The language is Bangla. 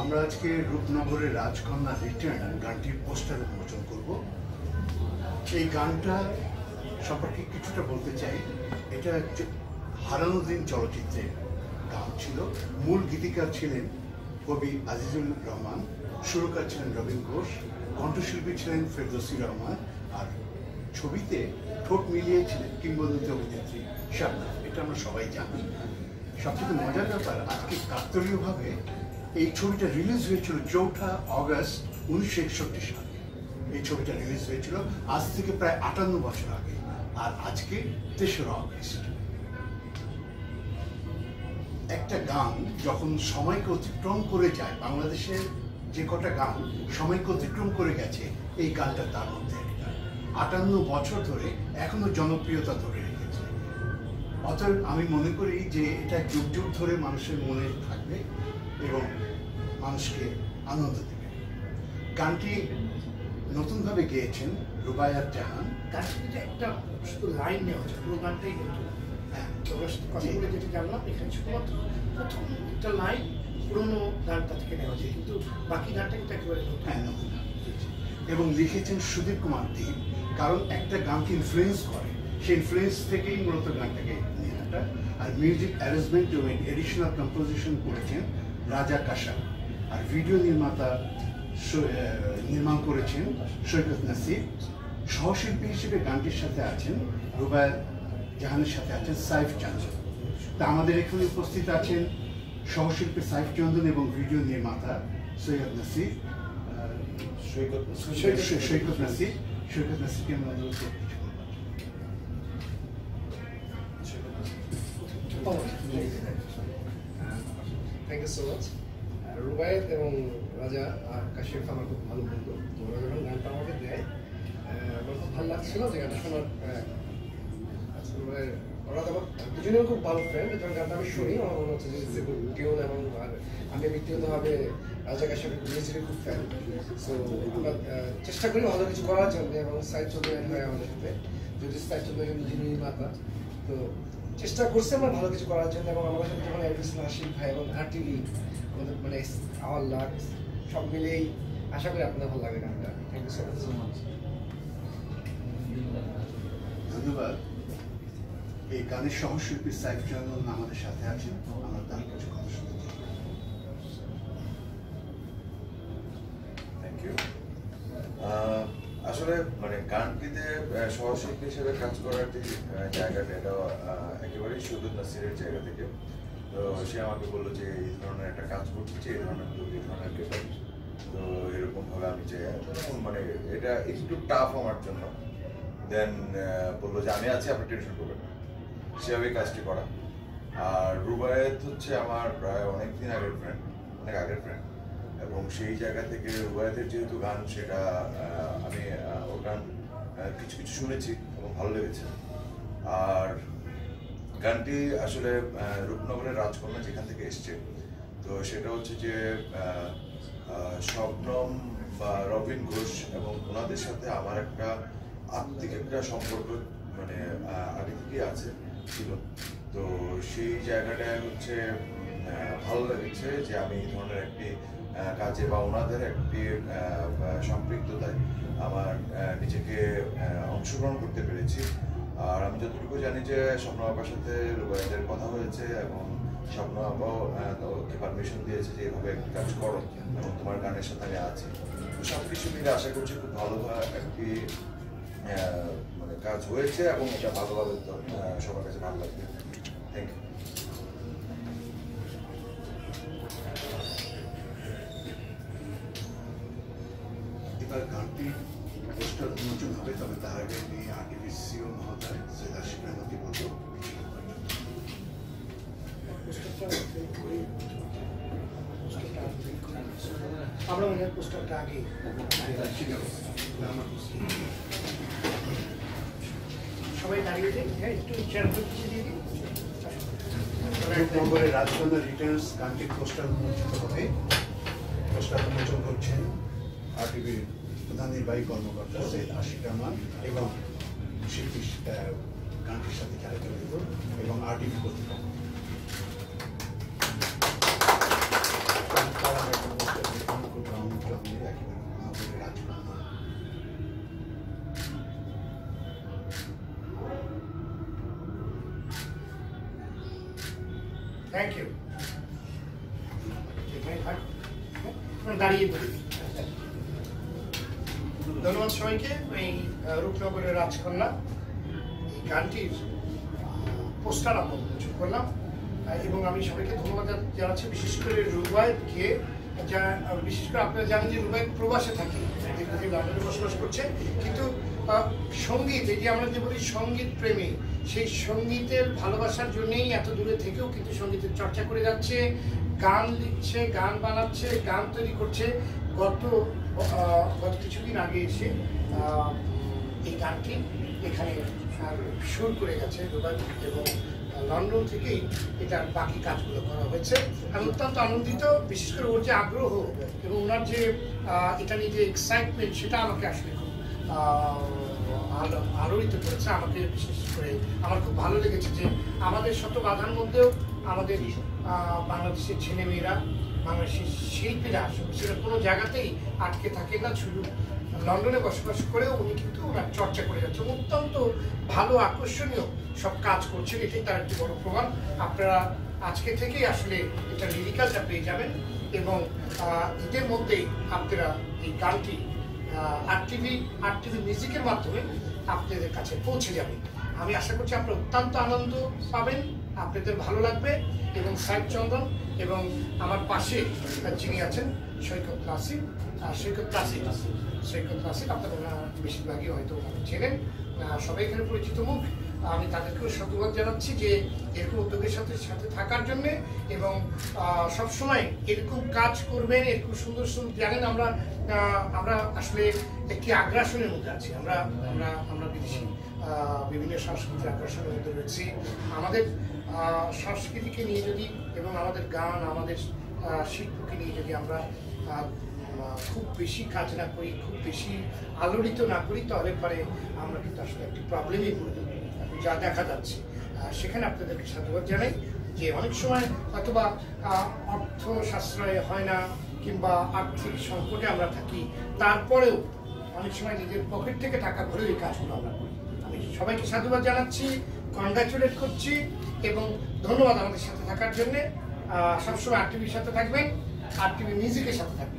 আমরা আজকে রূপনগরের রাজকন্যা রিটার্ন গানটির পোস্টার উন্মোচন করব। এই গানটা সম্পর্কে কিছুটা বলতে চাই। এটা হারানো দিন চলচ্চিত্রের গান ছিল। মূল গীতিকার ছিলেন কবি আজিজুল রহমান, সুরকার ছিলেন রবীন ঘোষ, কণ্ঠশিল্পী ছিলেন ফেরদৌসি রহমান, আর ছবিতে ঠোঁট মিলিয়েছিলেন কিংবদন্তি অভিনেত্রী শাবনা এটা আমরা সবাই জানি। সবথেকে মজার ব্যাপার, আজকে কাকতালীয়ভাবে এই ছবিটা রিলিজ হয়েছিল চৌঠা অগস্ট উনিশশো একষট্টি সালে। এই ছবিটা রিলিজ হয়েছিল আজ থেকে প্রায় আটান্ন বছর আগে, আর আজকে তেসরা অগস্ট। একটা গান যখন সময়কে অতিক্রম করে যায়, বাংলাদেশের যে কটা গান সময়কে অতিক্রম করে গেছে, এই গানটা তার মধ্যে একটা। আটান্ন বছর ধরে এখনও জনপ্রিয়তা ধরে অতএব আমি মনে করি যে এটা যুগ যুগ ধরে মানুষের মনে থাকবে এবং মানুষকে আনন্দ দেবে। গানটি নতুনভাবে গেয়েছেন রুবায়াত জাহান। গান থেকে একটা শুধু লাইন নেওয়া হচ্ছে পুরো গানটাই নতুন হ্যাঁ, তবে কথা। বলে যেটা জানলাম এখানে শুধুমাত্র প্রথম একটা লাইন পুরোনো গানটা থেকে নেওয়া হয়েছে কিন্তু বাকি গানটা কিন্তু একেবারে হ্যাঁ নতুন এবং লিখেছেন সুদীপ কুমার দীপ কারণ একটা গানকে ইনফ্লুয়েন্স করে। সেই ইনফ্লুয়েন্স থেকেই মূলত গানটাকে মিউজিক অ্যারেঞ্জমেন্ট এবং এডিশনাল কম্পোজিশন করেছেন রাজা কাশা। আর ভিডিও নির্মাতা নির্মাণ করেছেন সৈকত নাসির। সহশিল্পী হিসেবে গানটির সাথে আছেন রুবায়ত জাহানের সাথে আছেন সাইফ চন্দ্র তা আমাদের এখানে উপস্থিত আছেন সহশিল্পী সাইফ চন্দন এবং ভিডিও নির্মাতা সৈয়দ নাসির। সৈকত নাসির। সৈকত নাসিরকে আমরা অনুরোধ করব thank you so much Rubayet এবং রাজা আর কাশিফ আমার খুব ভালো বন্ধু। ওরা যখন গানটা আমাকে দেয় আমার খুব ভালো লাগছিল যে গানটা শোনার আহ, ওরা তো দুজনেও খুব ভালো ফ্রেন্ড যখন গানটা আমি শুনি আমার মনে হচ্ছে যে টিউন এবং আর আমি ব্যক্তিগতভাবে রাজা কাশিফের মিউজিকের খুব ফ্যান সো আমরা চেষ্টা করি ভালো কিছু করার জন্য এবং সাইড চৌধুরী হয় আমাদের সাথে। যদি সাইড চৌধুরী যিনি নির্মাতা তো চেষ্টা করছে আমরা ভালো কিছু করার জন্য এবং আমাদের সাথে যখন অ্যাড্রেস নাসির ভাই এবং আমাদের মানে আওয়ার লাগ সব মিলেই আশা করি আপনার ভালো লাগে গানটা। থ্যাংক ইউ সো মাচ ধন্যবাদ। এই গানের সহশিল্পী সাইফ চন্দন আমাদের সাথে আছেন। আমরা তার কিছু কথা শুনতে চাই। থ্যাংক ইউ আসলে মানে গানটিতে সহশিল্পী হিসেবে কাজ করার যে জায়গাটা এটা একেবারেই সুদূর নাসিরের জায়গা থেকে। তো সে আমাকে বলল যে এই ধরনের একটা কাজ করতে এই ধরনের look, এই ধরনের গেট তো এরকম ভাবে আমি চাই। মানে এটা একটু টাফ আমার জন্য। দেন বলল যে আমি আছি আপনি টেনশন করবেন না। সেভাবেই কাজটি করা। আর রুবায়েত হচ্ছে আমার প্রায় অনেক দিন আগের ফ্রেন্ড অনেক আগের ফ্রেন্ড এবং সেই জায়গা থেকে রুবায়েতের যেহেতু গান, সেটা আমি ওর গান কিছু কিছু শুনেছি এবং ভালো লেগেছে। আর গানটি আসলে রূপনগরের রাজকন্যা যেখান থেকে এসছে, তো সেটা হচ্ছে যে শবনম বা রবিন ঘোষ এবং ওনাদের সাথে আমার একটা আত্মিক একটা সম্পর্ক মানে আগে থেকেই আছে, ছিল। তো সেই জায়গাটায় হচ্ছে ভালো লেগেছে যে আমি এই ধরনের একটি কাজে বা ওনাদের একটি সম্পৃক্ততায় আমার নিজেকে অংশগ্রহণ করতে পেরেছি। আর আমি যতটুকু জানি যে স্বপ্ন আপার সাথে রুবাইদের কথা হয়েছে এবং স্বপ্ন আপাও ওকে পারমিশন দিয়েছে যে এভাবে একটি কাজ করো এবং তোমার গানের সাথে আমি আছি। তো সব কিছু মিলে আশা করছি খুব ভালো একটি মানে কাজ হয়েছে এবং এটা ভালোভাবে সবার কাছে ভালো লাগবে। থ্যাংক ইউ এবার গানটি পোস্টার উন্মোচন হবে তবে তার আগে আমি আরটিভিসিও মহোদয় সৈয়দ বলব আমরা মনে হয় পোস্টারটা আগে সবাই দাঁড়িয়ে হ্যাঁ একটু পিছিয়ে দিয়ে রাজকন্যা রিটার্নস গানটির পোস্টার উন্মোচিত হবে। পোস্টার উন্মোচন করছেন আরটিভির প্রধান নির্বাহী কর্মকর্তা সৈয়দ আশিক রহমান এবং শিল্পী গানটির সাথে খেলা জড়িত এবং আরটিভি কর্তৃপক্ষ Thank you. দাঁড়িয়ে ধন্যবাদ সবাইকে। এই রূপনগরের রাজকন্যা। এই গানটির পোস্টার উন্মোচন করলাম। এবং আমি সবাইকে ধন্যবাদ জানাচ্ছি, বিশেষ করে রুবায়তকে যা বিশেষ করে আপনারা জানেন যে রুবায়ত প্রবাসে থাকে লন্ডনে বসবাস করছে। কিন্তু সংগীত যে আমরা যে বলি সংগীত প্রেমী, সেই সঙ্গীতের ভালোবাসার জন্যই এত দূরে থেকেও কিন্তু সঙ্গীতের চর্চা করে যাচ্ছে, গান লিখছে, গান বানাচ্ছে, গান তৈরি করছে। গত গত কিছুদিন আগে এসে এই গানটি এখানে সুর করে গেছে দুবার এবং লন্ডন থেকেই এটার বাকি কাজগুলো করা হয়েছে। আমি অত্যন্ত আনন্দিত, বিশেষ করে ওর যে আগ্রহ এবং ওনার যে এটা নিয়ে যে এক্সাইটমেন্ট সেটা আমাকে আসলে খুব আলোড়িত করেছে। আমাকে বিশেষ করে আমার খুব ভালো লেগেছে যে আমাদের শত বাধার মধ্যেও আমাদের বাংলাদেশের ছেলেমেয়েরা বাংলাদেশের শিল্পীরা আসলে সেটা কোনো জায়গাতেই আটকে থাকে না, শুধু লন্ডনে বসবাস করেও উনি কিন্তু ওনার চর্চা করে যাচ্ছেন। অত্যন্ত ভালো, আকর্ষণীয় সব কাজ করছেন, এটাই তার একটি বড় প্রমাণ। আপনারা আজকে থেকেই আসলে এটা লিরিকালটা পেয়ে যাবেন এবং এদের মধ্যেই আপনারা এই গানটি আর টিভি আর টিভি মিউজিকের মাধ্যমে আপনাদের কাছে পৌঁছে যাবে। আমি আশা করছি আপনারা অত্যন্ত আনন্দ পাবেন। আপনাদের ভালো লাগবে এবং সাহেব চন্দন এবং আমার পাশে যিনি আছেন, সৈকত নাসির। সৈকত নাসির সৈকত নাসির আপনারা বেশিরভাগই হয়তো চেনেন। সবাই এখানে পরিচিত মুখ। আমি তাদেরকেও সাধুবাদ জানাচ্ছি যে এরকম উদ্যোগের সাথে সাথে থাকার জন্য এবং সবসময় এরকম কাজ করবেন, এরকম সুন্দর সুন্দর, জানেন আমরা আমরা আসলে একটি আগ্রাসনের মধ্যে আছি। আমরা আমরা বিদেশি বিভিন্ন সাংস্কৃতিক আগ্রাসনের মধ্যে রয়েছি। আমাদের সংস্কৃতিকে নিয়ে যদি এবং আমাদের গান, আমাদের শিল্পকে নিয়ে যদি আমরা খুব বেশি কাজ না করি, খুব বেশি আলোড়িত না করি, তাহলে পরে আমরা কিন্তু আসলে একটি প্রবলেমই পড়ে যা দেখা যাচ্ছে। সেখানে আপনাদেরকে সাধুবাদ জানাই যে অনেক সময় অথবা অর্থ সাশ্রয় হয় না কিংবা আর্থিক সংকটে আমরা থাকি, তারপরেও অনেক সময় নিজের পকেট থেকে টাকা ভরে এই কাজগুলো আমরা করি। আমি সবাইকে সাধুবাদ জানাচ্ছি কনগ্রাচুলেট করছি এবং ধন্যবাদ আমাদের সাথে থাকার জন্যে। সবসময় আর টিভির সাথে থাকবেন আর টিভি মিউজিকের সাথে থাকবেন।